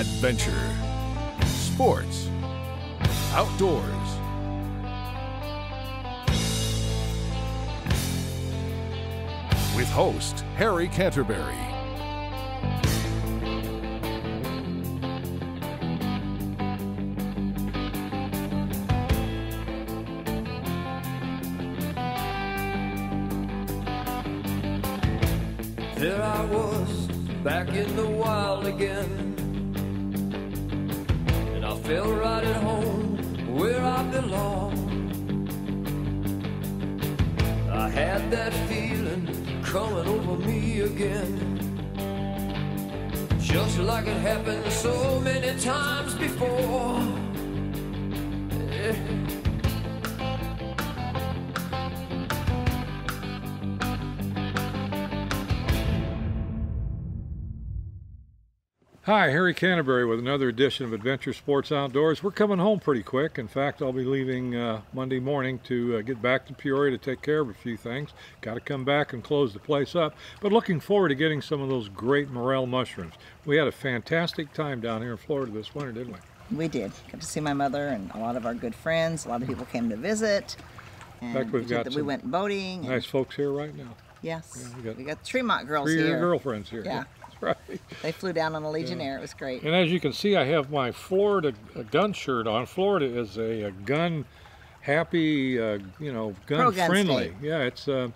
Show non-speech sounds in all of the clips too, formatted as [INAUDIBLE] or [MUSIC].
adventure, sports, outdoors. With host Harry Canterbury. There I was, back in the wild again. Felt right at home where I belong. I had that feeling coming over me again. Just like it happened so many times before. Hi, Harry Canterbury with another edition of Adventure Sports Outdoors. We're coming home pretty quick. In fact, I'll be leaving uh, Monday morning to uh, get back to Peoria to take care of a few things. Got to come back and close the place up, but looking forward to getting some of those great morel mushrooms. We had a fantastic time down here in Florida this winter, didn't we? We did. Got to see my mother and a lot of our good friends. A lot of people came to visit. And fact, we've we, got the- we went boating. Nice folks here right now. Yes. Yeah, we got we got the Tremont girls Three of your here. girlfriends here. Yeah. That's right. They flew down on Allegiant Air. It was great. And as you can see, I have my Florida uh, gun shirt on. Florida is a, a gun happy, uh, you know, gun Pro-gun friendly. state. Yeah, it's uh,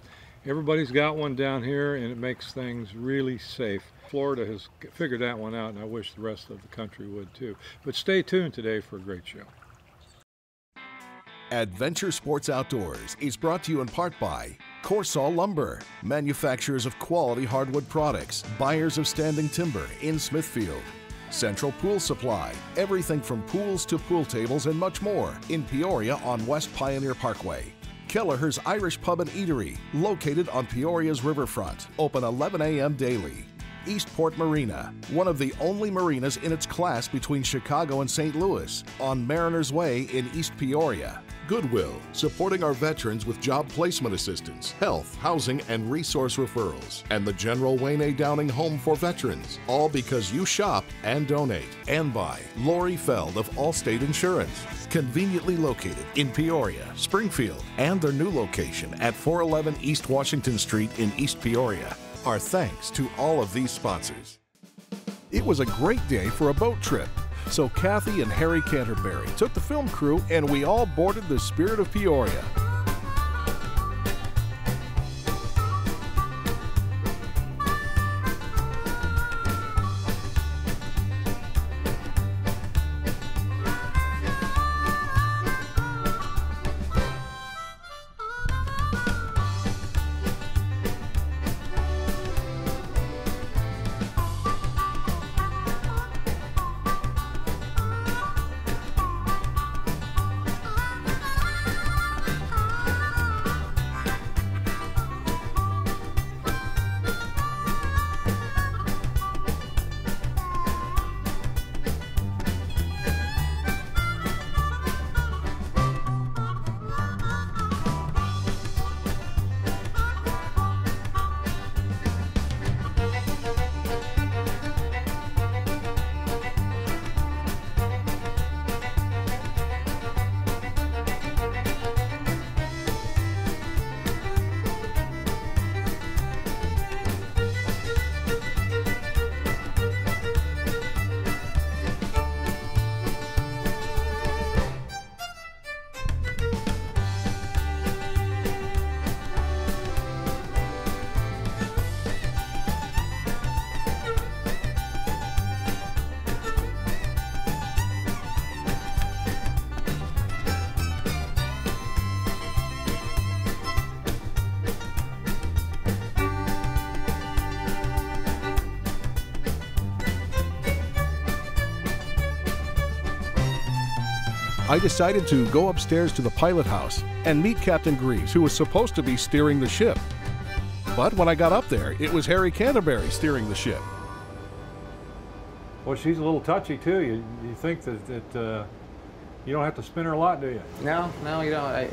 everybody's got one down here, and it makes things really safe. Florida has figured that one out, and I wish the rest of the country would too. But stay tuned today for a great show. Adventure Sports Outdoors is brought to you in part by Corsall Lumber, manufacturers of quality hardwood products, buyers of standing timber in Smithfield. Central Pool Supply, everything from pools to pool tables and much more in Peoria on West Pioneer Parkway. Kelleher's Irish Pub and Eatery, located on Peoria's riverfront, open 11 a.m. daily. Eastport Marina, one of the only marinas in its class between Chicago and St. Louis, on Mariners Way in East Peoria. Goodwill, supporting our veterans with job placement assistance, health, housing, and resource referrals. And the General Wayne A. Downing Home for Veterans, all because you shop and donate. And by Lori Feld of Allstate Insurance, conveniently located in Peoria, Springfield, and their new location at 411 East Washington Street in East Peoria. Our thanks to all of these sponsors. It was a great day for a boat trip. So Kathy and Harry Canterbury took the film crew and we all boarded the Spirit of Peoria. I decided to go upstairs to the pilot house and meet Captain Greaves, who was supposed to be steering the ship. But when I got up there, it was Harry Canterbury steering the ship. Well, she's a little touchy too. You, you think that, that uh, you don't have to spin her a lot, do you? No, no, you don't. I,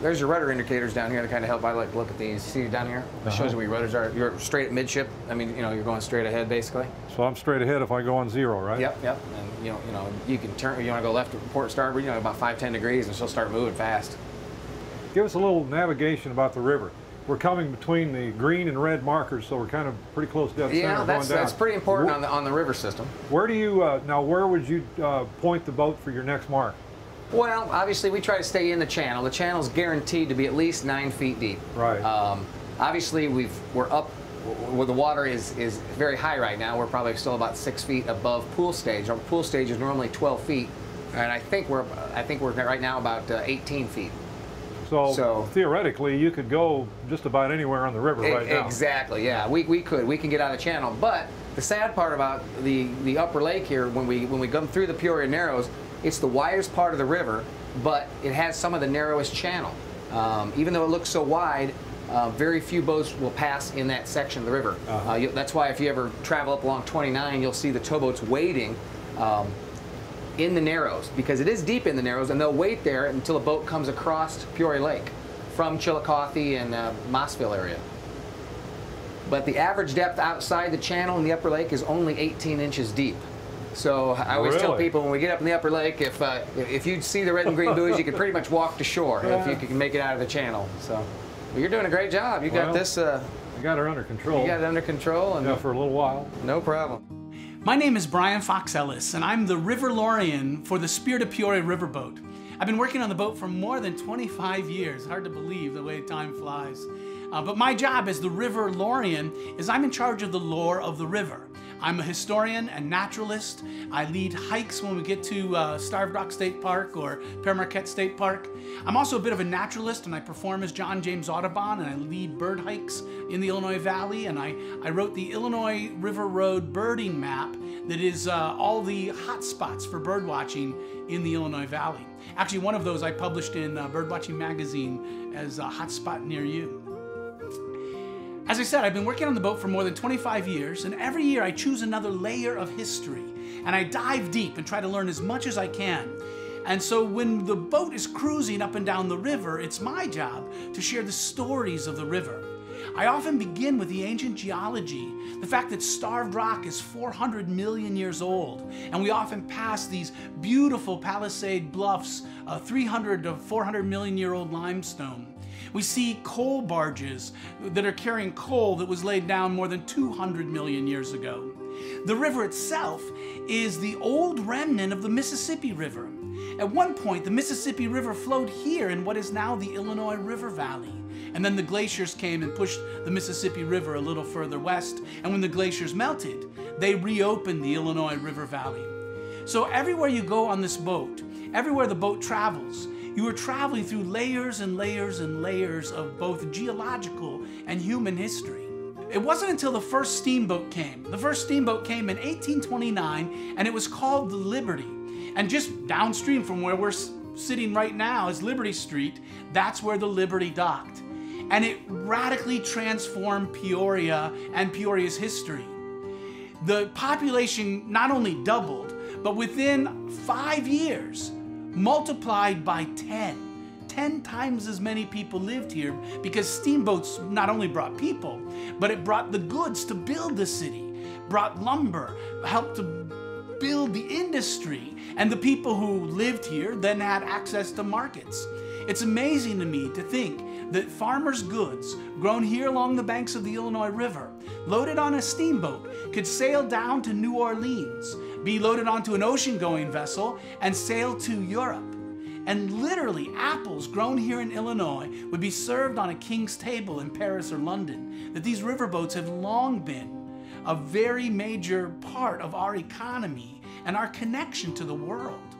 there's your rudder indicators down here to kind of help. I like to look at these. See down here? It shows you where your rudders are. You're straight at midship. I mean, you know, you're going straight ahead basically. So I'm straight ahead if I go on zero, right? Yep, yep. And you know, you know, you can turn. You want to go left to port starboard. You know, about five, ten degrees, and she'll start moving fast. Give us a little navigation about the river. We're coming between the green and red markers, so we're kind of pretty close down the Yeah, center that's going down. that's pretty important Wh- on the on the river system. Where do you uh, now? Where would you uh, point the boat for your next mark? Well, obviously, we try to stay in the channel. The channel's guaranteed to be at least nine feet deep. Right. Um, obviously, we've we're up where the water is is very high right now. We're probably still about six feet above pool stage. Our pool stage is normally 12 feet, and I think we're I think we're right now about uh, 18 feet. So, So- theoretically, you could go just about anywhere on the river right now. Exactly. Yeah, we, we could we can get out of channel. But the sad part about the the upper lake here, when we when we come through the Peoria Narrows, it's the widest part of the river, but it has some of the narrowest channel. Um, even though it looks so wide, uh, very few boats will pass in that section of the river. uh you, that's why if you ever travel up along 29, you'll see the towboats waiting. Um, in the Narrows because it is deep in the Narrows, and they'll wait there until a boat comes across Peoria Lake from Chillicothe and uh, Mossville area. But the average depth outside the channel in the upper lake is only 18 inches deep. So I always tell people when we get up in the upper lake, if uh, if you see the red and green buoys, you can pretty much walk to shore if you can make it out of the channel. So well, you're doing a great job. You got this. Uh, You got her under control. you got it under control, and yeah, for a little while. no problem. My name is Brian Fox Ellis, and I'm the River Lorian for the Spirit of Peoria Riverboat. I've been working on the boat for more than 25 years. Hard to believe the way time flies. Uh, but my job as the River Lorian is I'm in charge of the lore of the river. I'm a historian and naturalist. I lead hikes when we get to uh, Starved Rock State Park or Pere Marquette State Park. I'm also a bit of a naturalist and I perform as John James Audubon and I lead bird hikes in the Illinois Valley and I, I wrote the Illinois River Road birding map that is uh, all the hot spots for bird watching in the Illinois Valley. Actually, one of those I published in uh, Birdwatching Magazine as a hot spot near you. As I said, I've been working on the boat for more than 25 years, and every year I choose another layer of history, and I dive deep and try to learn as much as I can. And so when the boat is cruising up and down the river, it's my job to share the stories of the river. I often begin with the ancient geology, the fact that Starved Rock is 400 million years old, and we often pass these beautiful palisade bluffs, uh, 300 to 400 million year old limestone. We see coal barges that are carrying coal that was laid down more than 200 million years ago. The river itself is the old remnant of the Mississippi River. At one point, the Mississippi River flowed here in what is now the Illinois River Valley. And then the glaciers came and pushed the Mississippi River a little further west. And when the glaciers melted, they reopened the Illinois River Valley. So everywhere you go on this boat, everywhere the boat travels, you are traveling through layers and layers and layers of both geological and human history. It wasn't until the first steamboat came. The first steamboat came in 1829 and it was called the Liberty. And just downstream from where we're sitting right now is Liberty Street. That's where the Liberty docked. And it radically transformed Peoria and Peoria's history the population not only doubled, but within five years, multiplied by 10. 10 times as many people lived here because steamboats not only brought people, but it brought the goods to build the city, brought lumber, helped to build the industry, and the people who lived here then had access to markets. It's amazing to me to think that farmers' goods grown here along the banks of the Illinois River, loaded on a steamboat, could sail down to New Orleans, be loaded onto an ocean going vessel, and sail to Europe. And literally, apples grown here in Illinois would be served on a king's table in Paris or London. That these riverboats have long been a very major part of our economy and our connection to the world.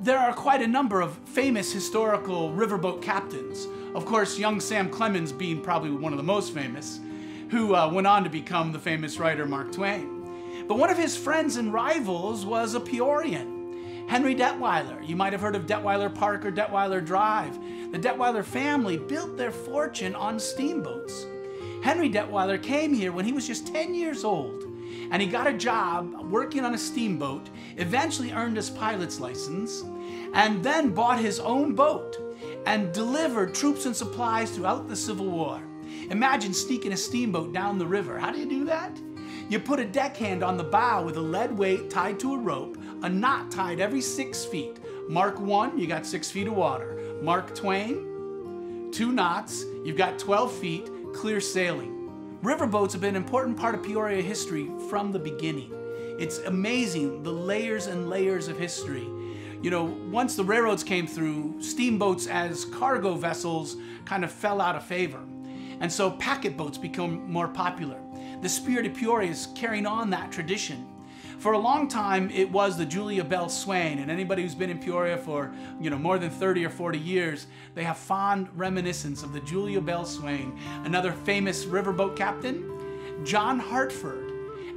There are quite a number of famous historical riverboat captains. Of course, young Sam Clemens being probably one of the most famous, who uh, went on to become the famous writer Mark Twain. But one of his friends and rivals was a Peorian, Henry Detweiller. You might have heard of Detweiller Park or Detweiller Drive. The Detweiller family built their fortune on steamboats. Henry Detweiller came here when he was just 10 years old, and he got a job working on a steamboat, eventually earned his pilot's license, and then bought his own boat and delivered troops and supplies throughout the Civil War. Imagine sneaking a steamboat down the river. How do you do that? You put a deckhand on the bow with a lead weight tied to a rope, a knot tied every six feet. Mark one, you got six feet of water. Mark twain, two knots, you've got 12 feet, clear sailing. Riverboats have been an important part of Peoria history from the beginning. It's amazing the layers and layers of history. You know, once the railroads came through, steamboats as cargo vessels kind of fell out of favor. And so packet boats become more popular. The Spirit of Peoria is carrying on that tradition. For a long time, it was the Julia Belle Swain, and anybody who's been in Peoria for you know more than 30 or 40 years, they have fond reminiscence of the Julia Belle Swain, another famous riverboat captain, John Hartford.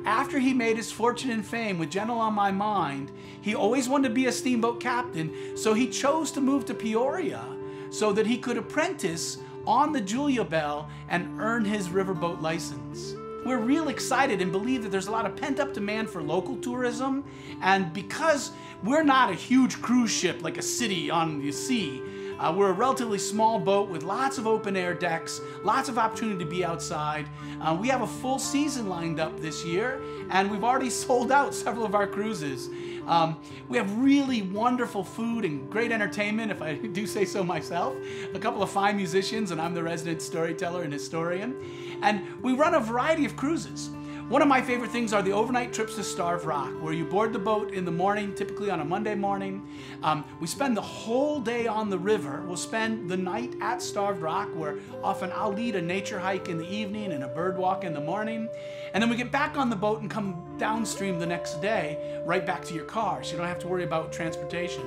After he made his fortune and fame with Gentle on My Mind, he always wanted to be a steamboat captain, so he chose to move to Peoria so that he could apprentice on the Julia Belle and earn his riverboat license. We're real excited and believe that there's a lot of pent up demand for local tourism. And because we're not a huge cruise ship like a city on the sea, uh, we're a relatively small boat with lots of open air decks, lots of opportunity to be outside. Uh, we have a full season lined up this year, and we've already [LAUGHS] sold out several of our cruises. Um, we have really wonderful food and great entertainment, if I [LAUGHS] do say so myself. A couple of fine musicians, and I'm the resident storyteller and historian. And we run a variety of cruises. One of my favorite things are the overnight trips to Starved Rock, where you board the boat in the morning, typically on a Monday morning. Um, we spend the whole day on the river. We'll spend the night at Starved Rock, where often I'll lead a nature hike in the evening and a bird walk in the morning. And then we get back on the boat and come downstream the next day, right back to your car, so you don't have to worry about transportation.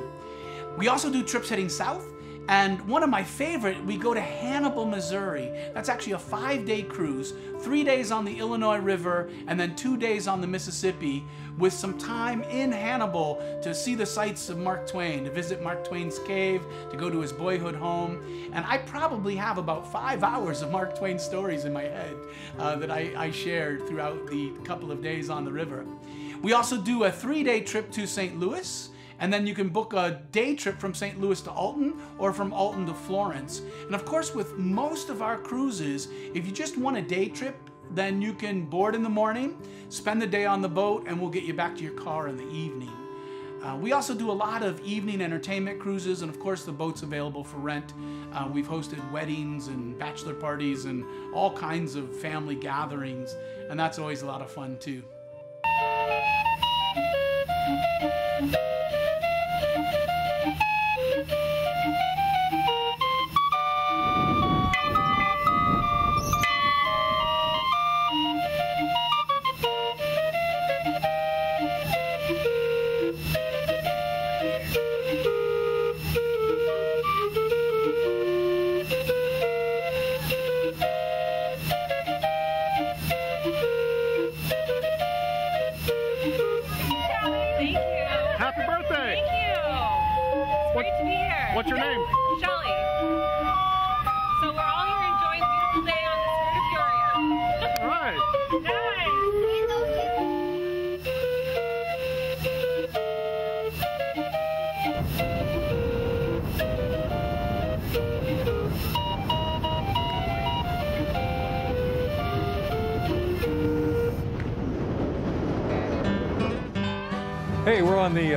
We also do trips heading south and one of my favorite, we go to Hannibal, Missouri. That's actually a five day cruise, three days on the Illinois River, and then two days on the Mississippi, with some time in Hannibal to see the sights of Mark Twain, to visit Mark Twain's cave, to go to his boyhood home. And I probably have about five hours of Mark Twain stories in my head uh, that I, I shared throughout the couple of days on the river. We also do a three day trip to St. Louis. And then you can book a day trip from St. Louis to Alton or from Alton to Florence. And of course, with most of our cruises, if you just want a day trip, then you can board in the morning, spend the day on the boat, and we'll get you back to your car in the evening. Uh, we also do a lot of evening entertainment cruises, and of course, the boat's available for rent. Uh, we've hosted weddings and bachelor parties and all kinds of family gatherings, and that's always a lot of fun too.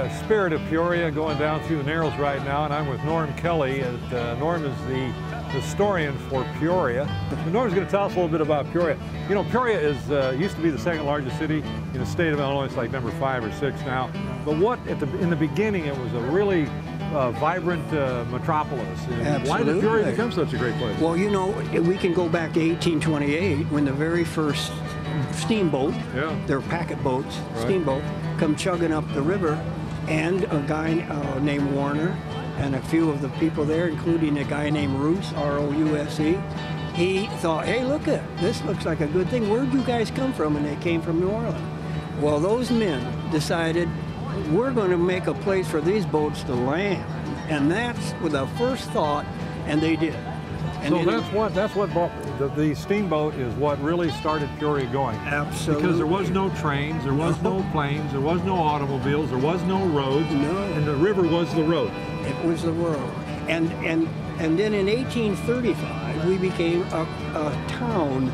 The Spirit of Peoria going down through the Narrows right now, and I'm with Norm Kelly. And, uh, Norm is the historian for Peoria. Norm's going to tell us a little bit about Peoria. You know, Peoria is uh, used to be the second largest city in the state of Illinois. It's like number five or six now. But what at the in the beginning, it was a really uh, vibrant uh, metropolis. And Why did Peoria become such a great place? Well, you know, we can go back to 1828 when the very first steamboat, Yeah. their packet boats, Right. steamboat, come chugging up the river, and a guy uh, named Warner and a few of the people there, including a guy named Rouse, R-O-U-S-E, he thought, hey, look at this looks like a good thing. Where'd you guys come from? And they came from New Orleans. Well, those men decided we're going to make a place for these boats to land, and that's with the first thought, and they did. And so that's what that's what brought the, the steamboat is what really started Peoria going. Absolutely. Because there was no trains, there was no planes, there was no automobiles, there was no roads. No. And the river was the road. It was the world. And and and then in 1835 we became a, a town,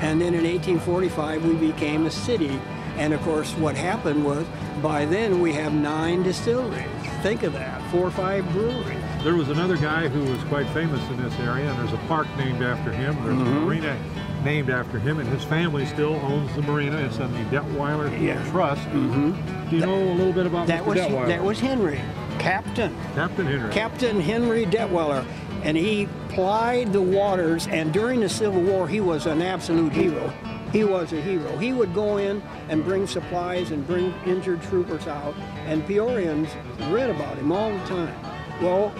and then in 1845 we became a city. And of course, what happened was by then we have nine distilleries. Think of that, four or five breweries. There was another guy who was quite famous in this area, and there's a park named after him. There's a mm-hmm. marina named after him, and his family still owns the marina. It's on the Detweiller Yeah. Trust. Mm-hmm. Do you know a little bit about That Mr. was Detweiller? that was Henry, Captain. Captain Henry. Captain Henry Detweiller, and he plied the waters. And during the Civil War, he was an absolute hero. He was a hero. He would go in and bring supplies and bring injured troopers out, and Peorians read about him all the time. Well,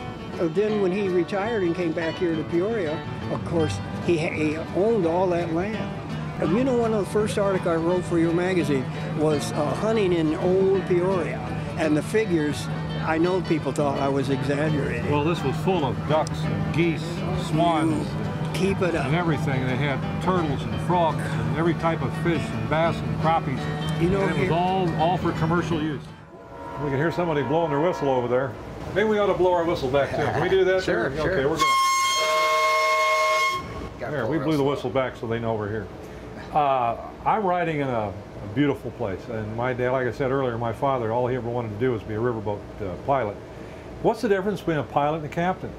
then when he retired and came back here to Peoria, of course, he, ha- he owned all that land. You know, one of the first articles I wrote for your magazine was uh, hunting in old Peoria, and the figures. I know people thought I was exaggerating. Well, this was full of ducks and geese, swans, Keep it up. and everything. They had turtles and frogs and every type of fish and bass and crappies. You know, and it was all all for commercial use. We can hear somebody blowing their whistle over there. Maybe we ought to blow our whistle back too. Can we do that? Sure, [LAUGHS] sure. Okay, we're gonna. There, we blew the whistle. back so they know we're here. Uh, I'm riding in a, a beautiful place, and my dad, like I said earlier, my father, all he ever wanted to do was be a riverboat uh, pilot. What's the difference between a pilot and a captain?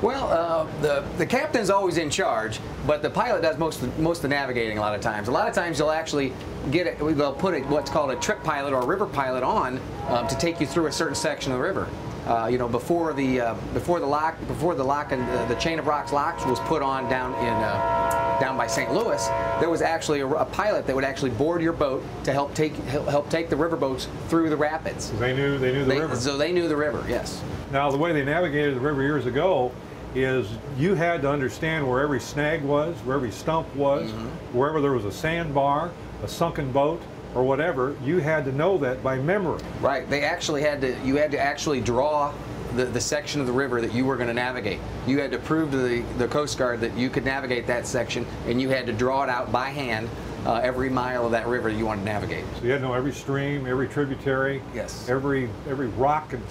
Well, uh, the the captain's always in charge, but the pilot does most of, most of the navigating a lot of times. A lot of times you'll actually get it. They'll put it what's called a trip pilot or a river pilot on um, to take you through a certain section of the river. Uh, you know, before the uh, before the lock before the lock and the, the chain of rocks locks was put on down in uh, down by St. Louis, there was actually a, a pilot that would actually board your boat to help take help help take the river boats through the rapids. They knew they knew the They- river. So they knew the river. Yes. Now, the way they navigated the river years ago is you had to understand where every snag was, where every stump was, Mm-hmm. wherever there was a sandbar, a sunken boat, or whatever. You had to know that by memory. Right. They actually had to. You had to actually draw the, the section of the river that you were going to navigate. You had to prove to the, the Coast Guard that you could navigate that section, and you had to draw it out by hand uh, every mile of that river you wanted to navigate. So you had to know every stream, every tributary, Yes. every every rock and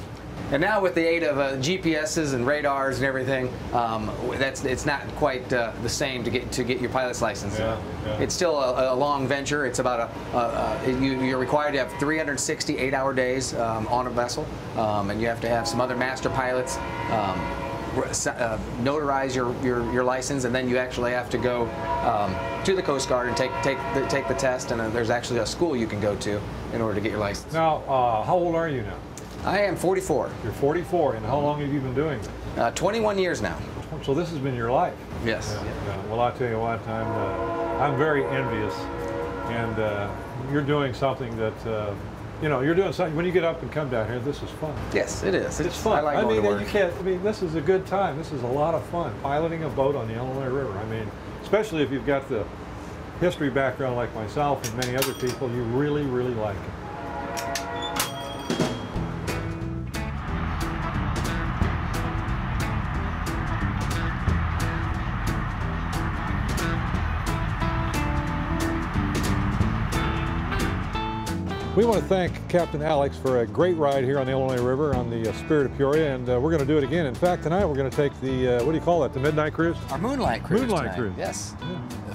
And now with the aid of uh, GPSs and radars and everything, um, that's it's not quite uh, the same to get to get your pilot's license. Yeah, yeah. It's still a, a long venture. It's about a, a, a you, you're required to have 360 eight-hour days um, on a vessel, um, and you have to have some other master pilots. Um, uh, notarize your, your, your license, and then you actually have to go um, to the Coast Guard and take take the, take the test. And uh, there's actually a school you can go to in order to get your license. Now, uh, how old are you now? I am 44, You're 44, and how long have you been doing this? uh, 21 years now. So this has been your life. Yes. Yeah, well, I tell you what, I'm uh, I'm very envious, and uh, you're doing something that uh, you know you're doing something. When you get up and come down here, this is fun. Yes, it is. It's fun. I like going mean, you can't. I mean, this is a good time. This is a lot of fun. Piloting a boat on the Illinois River. I mean, especially if you've got the history background like myself and many other people, you really, really like it. We want to thank Captain Alex for a great ride here on the Illinois River on the uh, Spirit of Peoria, and uh, we're going to do it again. In fact, tonight we're going to take the, uh, what do you call that, the Midnight Cruise? Our Moonlight Cruise. Moonlight tonight. Cruise. Yes.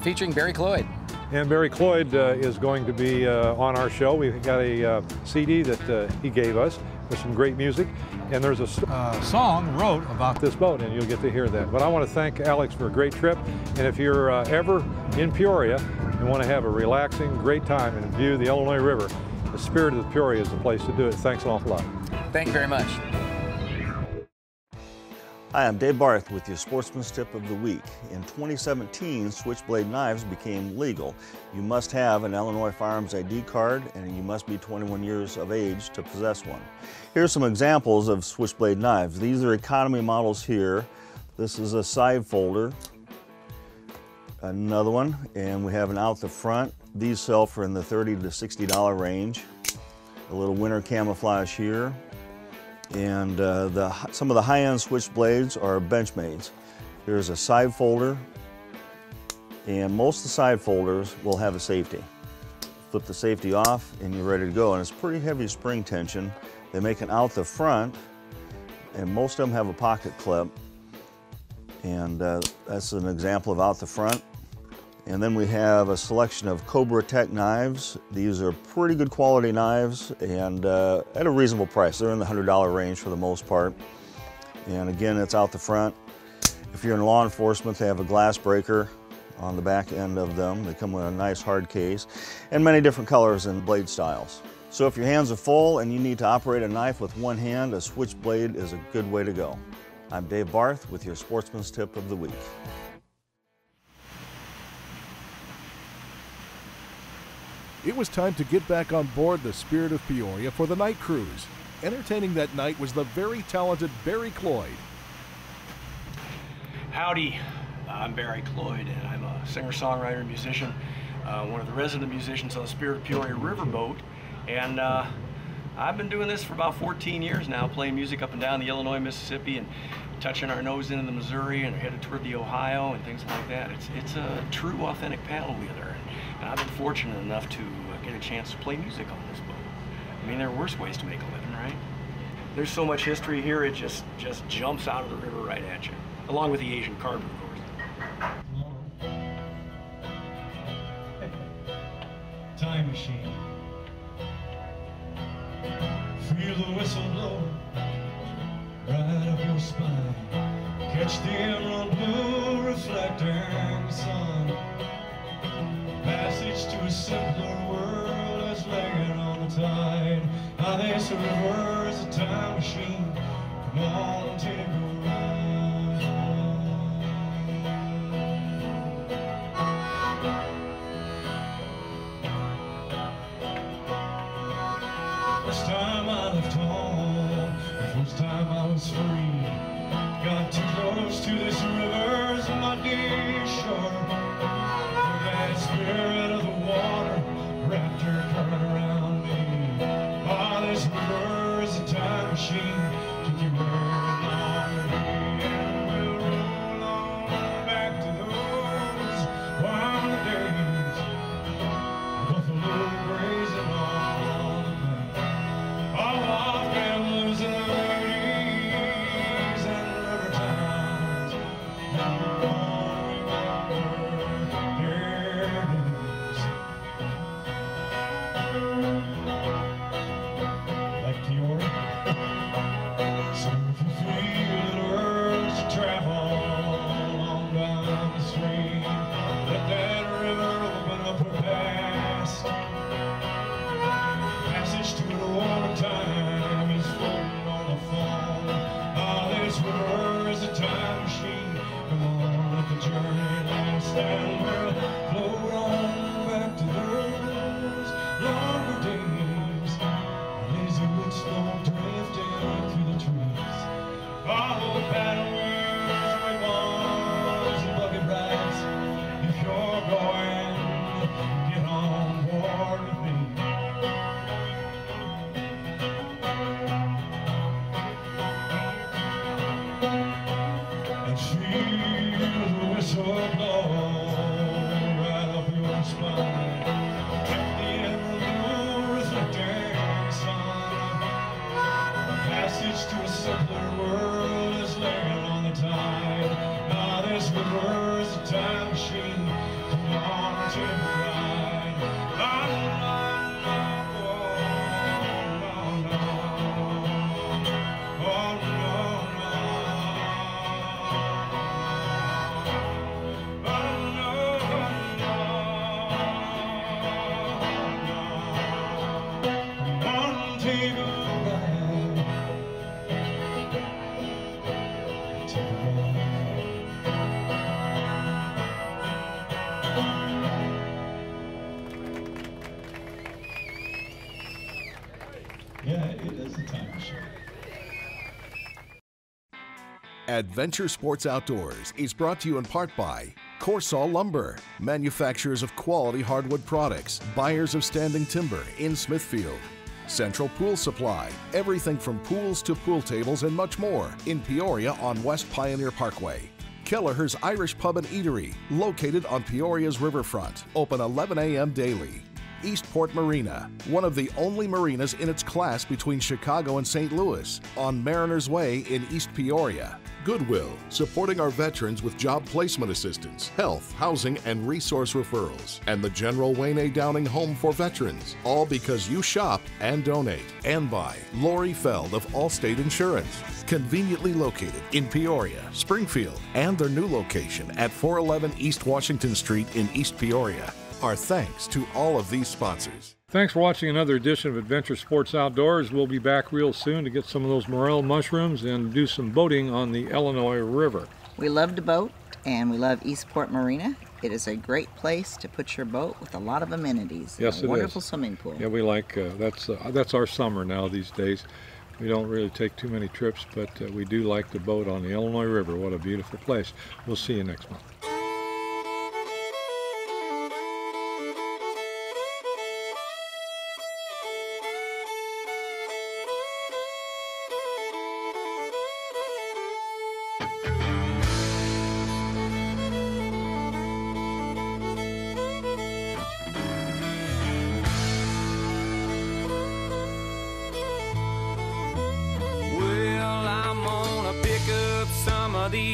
Featuring Barry Cloyd. And Barry Cloyd uh, is going to be uh, on our show. We've got a uh, CD that uh, he gave us with some great music. And there's a uh, song wrote about this boat, and you'll get to hear that. But I want to thank Alex for a great trip. And if you're uh, ever in Peoria and want to have a relaxing, great time and view the Illinois River, the Spirit of the Peoria is the place to do it. Thanks an awful lot. Thank you very much. Hi, I'm Dave Barth with your Sportsman's Tip of the Week. In 2017, switchblade knives became legal. You must have an Illinois Firearms ID card and you must be 21 years of age to possess one. Here's some examples of switchblade knives. These are economy models here. This is a side folder. Another one, and we have an out the front. These sell for in the 30 to $60 range. A little winter camouflage here and uh, the, some of the high-end switchblades are Benchmades. Here's a side folder, And most of the side folders will have a safety. Flip the safety off and you're ready to go. And it's pretty heavy spring tension. They make it out the front and most of them have a pocket clip. And uh, that's an example of out the front. And then we have a selection of CobraTec knives. These are pretty good quality knives and uh, at a reasonable price. They're in the $100 range for the most part. And again, it's out the front. If you're in law enforcement, they have a glass breaker on the back end of them. They come with a nice hard case and many different colors and blade styles. So if your hands are full and you need to operate a knife with one hand, a switchblade is a good way to go. I'm Dave Barth with your Sportsman's Tip of the Week. It was time to get back on board the Spirit of Peoria for the night cruise. Entertaining that night was the very talented Barry Cloyd. Howdy, I'm Barry Cloyd, and I'm a singer, songwriter, musician, uh, one of the resident musicians on the Spirit of Peoria Riverboat. And uh, I've been doing this for about 14 years now, playing music up and down the Illinois, Mississippi, and touching our nose into the Missouri and headed toward the Ohio and things like that. It's, it's a true, authentic paddle wheeler. I've been fortunate enough to uh, get a chance to play music on this boat. I mean, there are worse ways to make a living, right? There's so much history here, it just, just jumps out of the river right at you, along with the Asian carp, of course. [LAUGHS] Time machine. Feel the whistle blow right up your spine. Catch the emerald blue reflecting sun. Passage to a simpler world is laying on the tide. Now this river is a time machine. Come on, take a First Oh, Adventure Sports Outdoors is brought to you in part by Corsall Lumber, manufacturers of quality hardwood products, buyers of standing timber in Smithfield. Central Pool Supply, everything from pools to pool tables and much more in Peoria on West Pioneer Parkway. Kelleher's Irish Pub and Eatery, located on Peoria's riverfront, open 11 a.m. daily. Eastport Marina, one of the only marinas in its class between Chicago and St. Louis, on Mariners Way in East Peoria. Goodwill, supporting our veterans with job placement assistance, health, housing, and resource referrals. And the General Wayne A. Downing Home for Veterans, all because you shop and donate. And by Lori Feld of Allstate Insurance, conveniently located in Peoria, Springfield, and their new location at 411 East Washington Street in East Peoria. Our thanks to all of these sponsors. Thanks for watching another edition of Adventure Sports Outdoors. We'll be back real soon to get some of those morel mushrooms and do some boating on the Illinois River. We love to boat and we love Eastport Marina. It is a great place to put your boat with a lot of amenities. and Yes, a it wonderful is. swimming pool. Yeah, we like uh, that's uh, that's our summer now these days. We don't really take too many trips, but uh, we do like to boat on the Illinois River. What a beautiful place. We'll see you next month.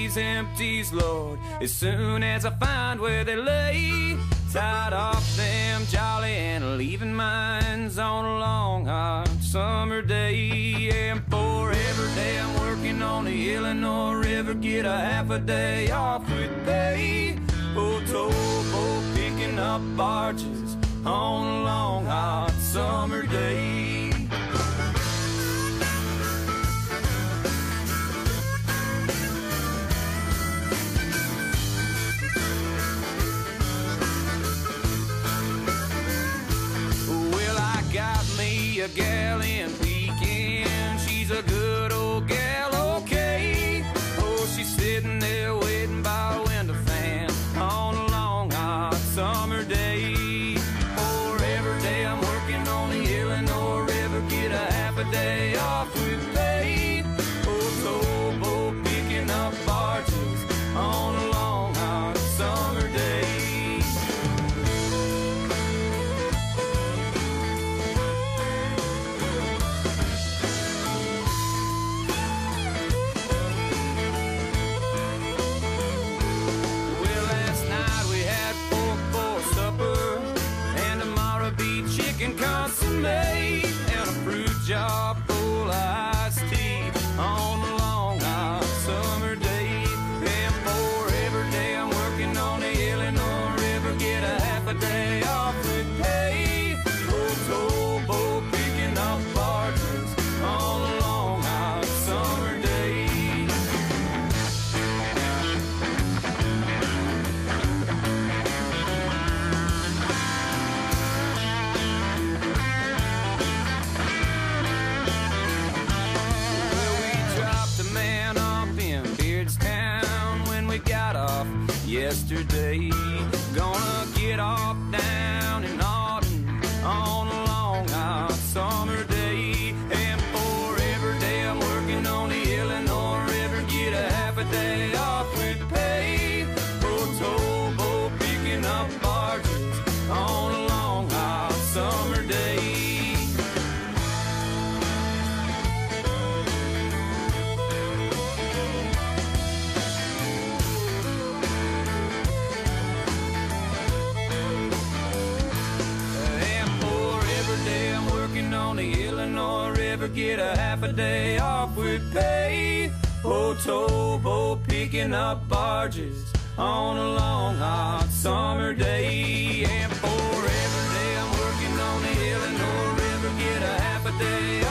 These empties, Lord, as soon as I find where they lay. Tied off them jolly and leaving mines on a long hot summer day. And for every day I'm working on the Illinois River, get a half a day off with pay. Oh, towboat picking up barges on a long hot summer day. Gal in Pekin. She's a good old gal, okay. Oh, she's sitting there get a half a day off with pay. Oh, towboat picking up barges on a long hot summer day. And for every day I'm working on the Illinois River, get a half a day